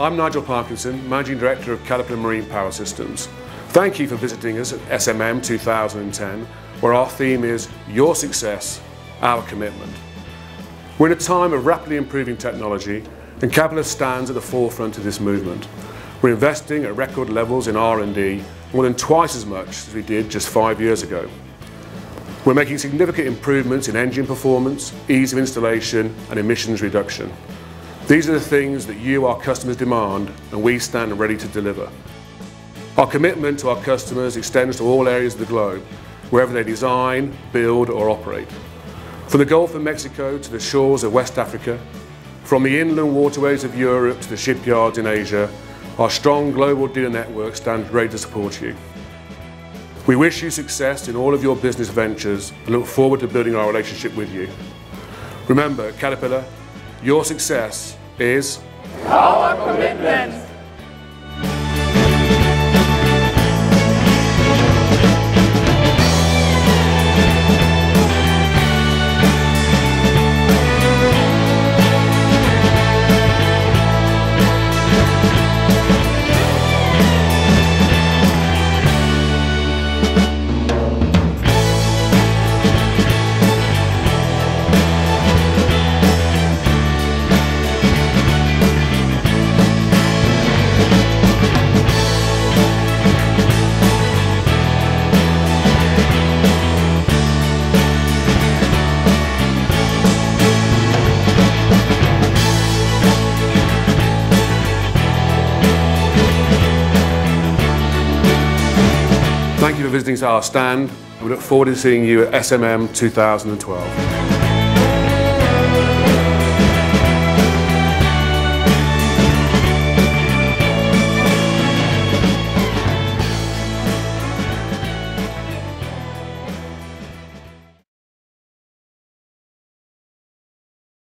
I'm Nigel Parkinson, Managing Director of Caterpillar Marine Power Systems. Thank you for visiting us at SMM 2010, where our theme is Your Success, Our Commitment. We're in a time of rapidly improving technology, and Caterpillar stands at the forefront of this movement. We're investing at record levels in R&D, more than twice as much as we did just five years ago. We're making significant improvements in engine performance, ease of installation and emissions reduction. These are the things that you, our customers, demand and we stand ready to deliver. Our commitment to our customers extends to all areas of the globe, wherever they design, build or operate. From the Gulf of Mexico to the shores of West Africa, from the inland waterways of Europe to the shipyards in Asia, our strong global dealer network stands ready to support you. We wish you success in all of your business ventures and look forward to building our relationship with you. Remember, Caterpillar, your success is our commitment. Thank you for visiting our stand. We look forward to seeing you at SMM 2012.